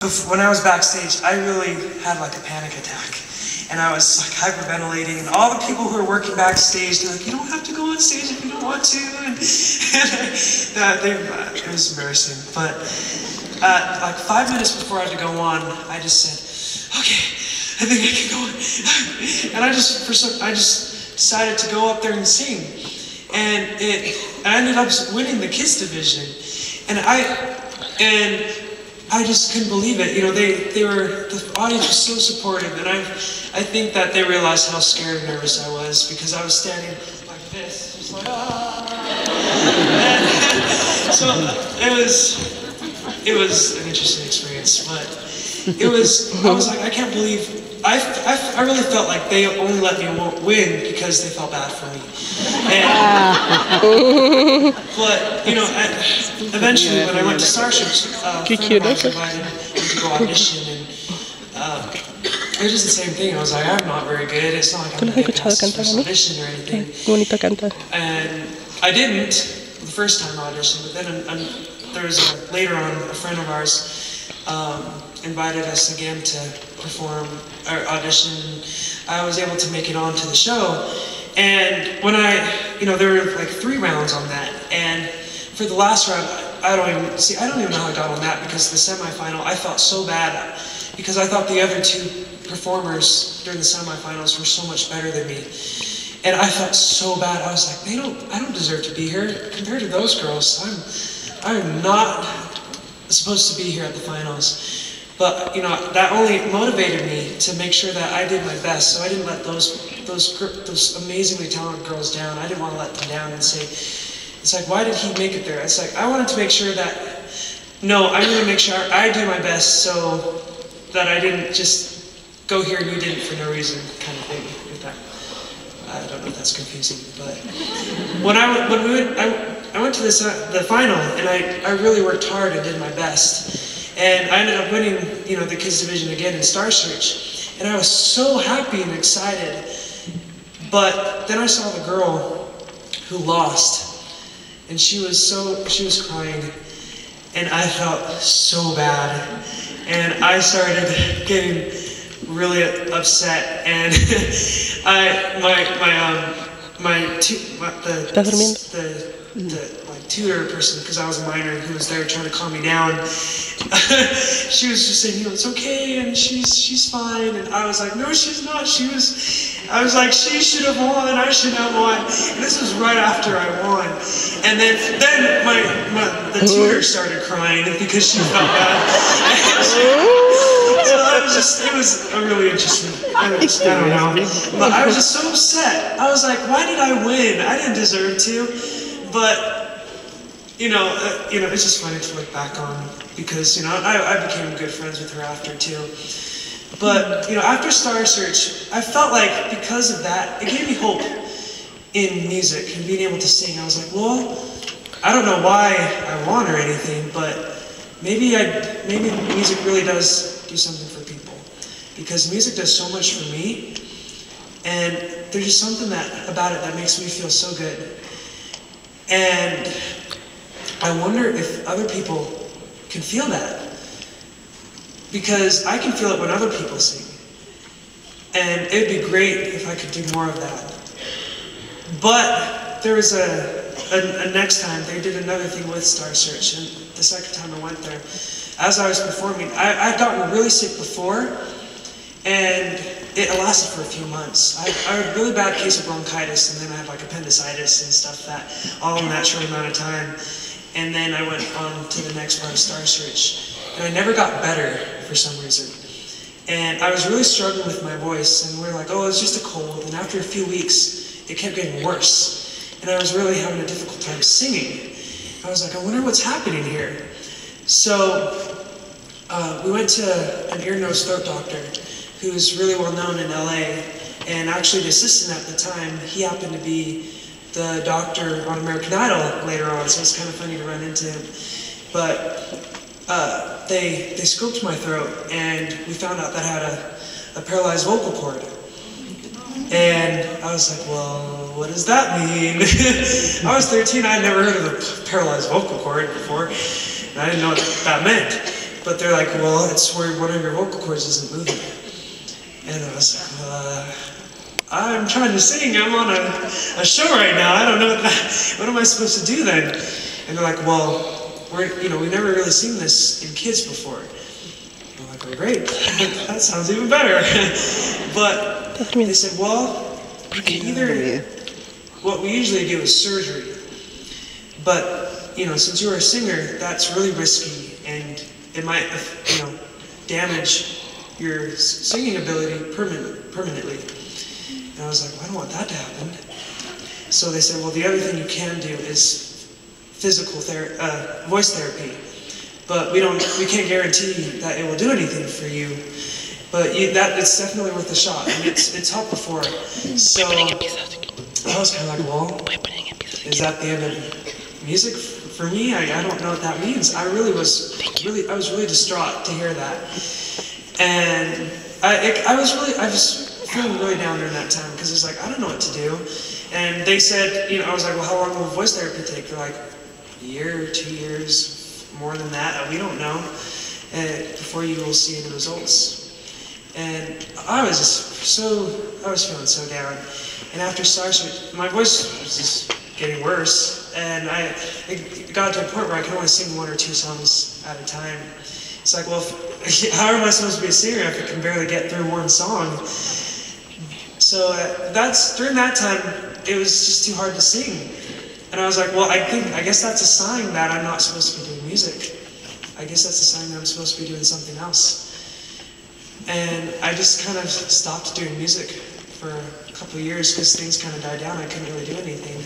When I was backstage, I really had like a panic attack. And I was like hyperventilating, and all the people who were working backstage, they're like, you don't have to go on stage if you don't want to. And, uh, they, uh, it was embarrassing. But uh, like five minutes before I had to go on, I just said, okay, I think I can go on. And I just, for some, I just decided to go up there and sing. And it, I ended up winning the Kiss division. And I, and I just couldn't believe it. You know, they, they were, the audience was so supportive, and I, I think that they realized how scared and nervous I was because I was standing like this, just like, ah. So it was, it was an interesting experience, but it was, I was like, I can't believe, I, I, I really felt like they only let me win because they felt bad for me. And, but, you know, I, eventually when I went to Star Search, uh, a Qué friend of invited to go audition and um, it was just the same thing. I was like, I'm not very good. It's not like I'm going to get escuchado past cantar this a mí? audition or anything. Qué bonito canta. And I didn't the first time I auditioned, but then an, an, there was a, later on a friend of ours um, invited us again to perform or audition. I was able to make it onto the show, and when I, you know, there were like three rounds on that, and for the last round, I don't even see. I don't even know how I got on that because the semifinal, I felt so bad because I thought the other two performers during the semifinals were so much better than me. And I felt so bad. I was like, they don't, I don't deserve to be here compared to those girls. I'm, I'm not supposed to be here at the finals. But you know, that only motivated me to make sure that I did my best. So I didn't let those, those, those amazingly talented girls down. I didn't want to let them down and say, it's like, why did he make it there? It's like I wanted to make sure that, no, I'm going to make sure I do my best so that I didn't just go here and you didn't for no reason, kind of thing. If that, I don't know if that's confusing, but when I when we went, I, I went to this uh, the final and I, I really worked hard and did my best, and I ended up winning you know the kids division again in Star Search, and I was so happy and excited. But then I saw the girl who lost, and she was so she was crying, and I felt so bad, and I started getting really upset, and I my my um my, tu- my the the the like tutor person because I was a minor who was there trying to calm me down. she was just saying, you know, it's okay, and she's she's fine, and I was like, no, she's not. She was. I was like, she should have won. I should have won. And this was right after I won, and then then my, my the tutor started crying because she felt bad. So I was just, it was a really interesting, I was- I don't know. But I was just so upset. I was like, why did I win? I didn't deserve to. But, you know, uh, you know, it's just funny to look back on because, you know, I, I became good friends with her after too. But, you know, after Star Search, I felt like because of that, it gave me hope in music and being able to sing. I was like, well, I don't know why I want or anything, but maybe I maybe music really does do something for people because music does so much for me, and there's just something that about it that makes me feel so good. And I wonder if other people can feel that because I can feel it when other people sing, and it'd be great if I could do more of that. But there was a, a, a next time they did another thing with Star Search, and the second time I went there, as I was performing, I, I'd gotten really sick before, and it lasted for a few months. I, I had a really bad case of bronchitis, and then I had like appendicitis and stuff that all in that short amount of time. And then I went on to the next part of Star Search, and I never got better for some reason. And I was really struggling with my voice, and we are like, oh, it's just a cold. And after a few weeks, it kept getting worse. And I was really having a difficult time singing. I was like, I wonder what's happening here. So uh, we went to an ear, nose, throat doctor who was really well known in LA. And actually, the assistant at the time, he happened to be the doctor on American Idol later on, so it's kind of funny to run into him. But uh, they they scoped my throat, and we found out that I had a, a paralyzed vocal cord. And I was like, well, what does that mean? I was 13, I had never heard of a paralyzed vocal cord before, and I didn't know what that meant. but they're like, well, it's where one of your vocal cords isn't moving. And I was like, uh, I'm trying to sing. I'm on a, a show right now. I don't know what, that, what am I supposed to do then? And they're like, well, we're, you know, we've never really seen this in kids before. I'm like, well, great. that sounds even better. but they said, well, either, what we usually do is surgery. But, you know, since you're a singer, that's really risky and it might, you know, damage your singing ability permanent, permanently. And I was like, well, I don't want that to happen. So they said, well, the other thing you can do is physical therapy, uh, voice therapy. But we don't, we can't guarantee that it will do anything for you. But you, that it's definitely worth a shot. And it's it's helped before. So I was kind of like, well, is that the end of music for me? I, I don't know what that means. I really was really I was really distraught to hear that, and I it, I was really I was feeling really down during that time because it's like I don't know what to do. And they said, you know, I was like, well, how long will voice therapy take? They're like, a year, two years, more than that. We don't know. And before you will see any results. And I was just so, I was feeling so down. And after Star Search, my voice was just getting worse. And I it got to a point where I could only sing one or two songs at a time. It's like, well, how am I supposed to be a singer if I can barely get through one song? So uh, that's during that time, it was just too hard to sing. And I was like, well, I think I guess that's a sign that I'm not supposed to be doing music. I guess that's a sign that I'm supposed to be doing something else. And I just kind of stopped doing music for a couple of years because things kind of died down. I couldn't really do anything.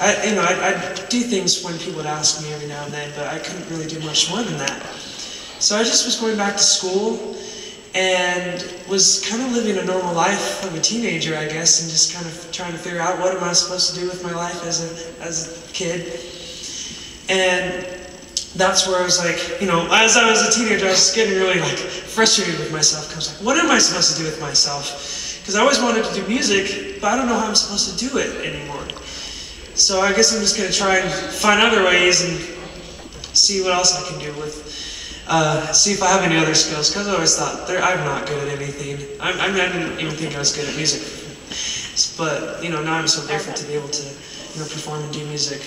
I, you know, I, I'd do things when people would ask me every now and then, but I couldn't really do much more than that. So I just was going back to school and was kind of living a normal life of a teenager, I guess, and just kind of trying to figure out what am I supposed to do with my life as a, as a kid. And that's where I was like, you know, as I was a teenager, I was getting really like frustrated with myself. I was like, what am I supposed to do with myself? Because I always wanted to do music, but I don't know how I'm supposed to do it anymore. So I guess I'm just gonna try and find other ways and see what else I can do with, uh, see if I have any other skills. Because I always thought I'm not good at anything. I'm, I, mean, I didn't even think I was good at music. But you know, now I'm so grateful to be able to, you know, perform and do music.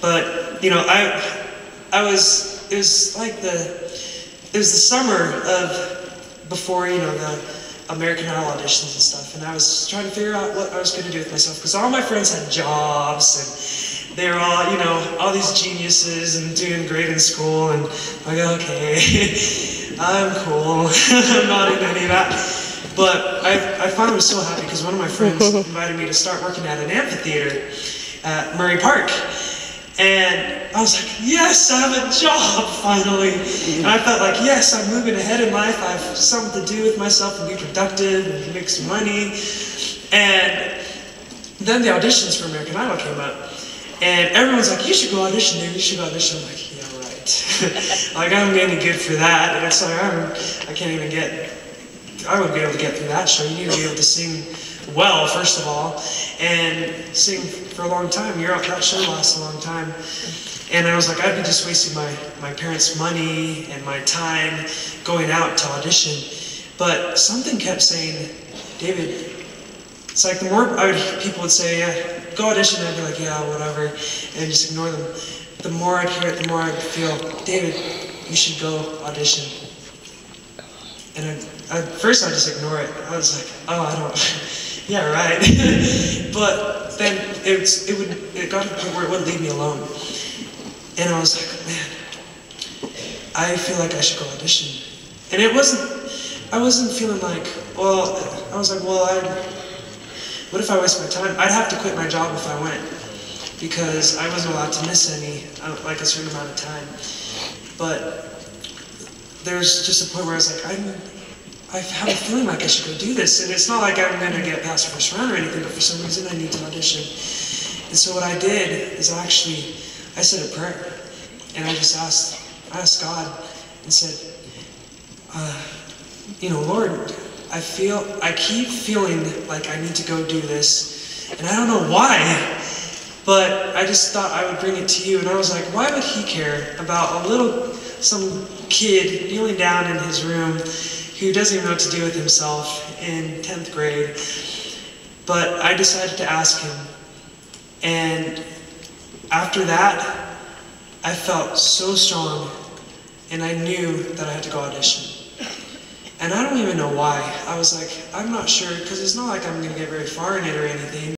But you know, I I was, it was like the, it was the summer of, before, you know, the American Idol auditions and stuff, and I was trying to figure out what I was going to do with myself, because all my friends had jobs, and they were all, you know, all these geniuses and doing great in school, and I go, okay, I'm cool, I'm not in any of that. But I, I finally was so happy because one of my friends invited me to start working at an amphitheater at Murray Park. And I was like, yes, I have a job finally. And I felt like, yes, I'm moving ahead in life. I have something to do with myself and be productive and make some money. And then the auditions for American Idol came up. And everyone's like, you should go audition there, you should go audition. I'm like, yeah, right. like, I'm any good for that. And it's like, I'm, I can't even get, I wouldn't be able to get through that show. You need to be able to sing well, first of all, and sing for a long time. You're that show lasts a long time. And I was like, I'd be just wasting my, my parents' money and my time going out to audition. But something kept saying, David, it's like the more I would, people would say, yeah, go audition, I'd be like, yeah, whatever, and just ignore them. The more I'd hear it, the more I'd feel, David, you should go audition. And I, at first I'd just ignore it. I was like, oh, I don't. yeah, right. but then it's, it would it got to the point where it wouldn't leave me alone. And I was like, man, I feel like I should go audition. And it wasn't, I wasn't feeling like, well, I was like, well, I, what if I waste my time? I'd have to quit my job if I went because I wasn't allowed to miss any, uh, like a certain amount of time. But there's just a point where I was like, I'm, I have a feeling like I should go do this. And it's not like I'm going to get past the first round or anything, but for some reason I need to audition. And so what I did is actually, I said a prayer. And I just asked, I asked God and said, uh, you know, Lord, I feel, I keep feeling like I need to go do this. And I don't know why, but I just thought I would bring it to you. And I was like, why would he care about a little, some kid kneeling down in his room who doesn't even know what to do with himself in 10th grade. But I decided to ask him. And after that, I felt so strong and I knew that I had to go audition. And I don't even know why. I was like, I'm not sure, because it's not like I'm going to get very far in it or anything.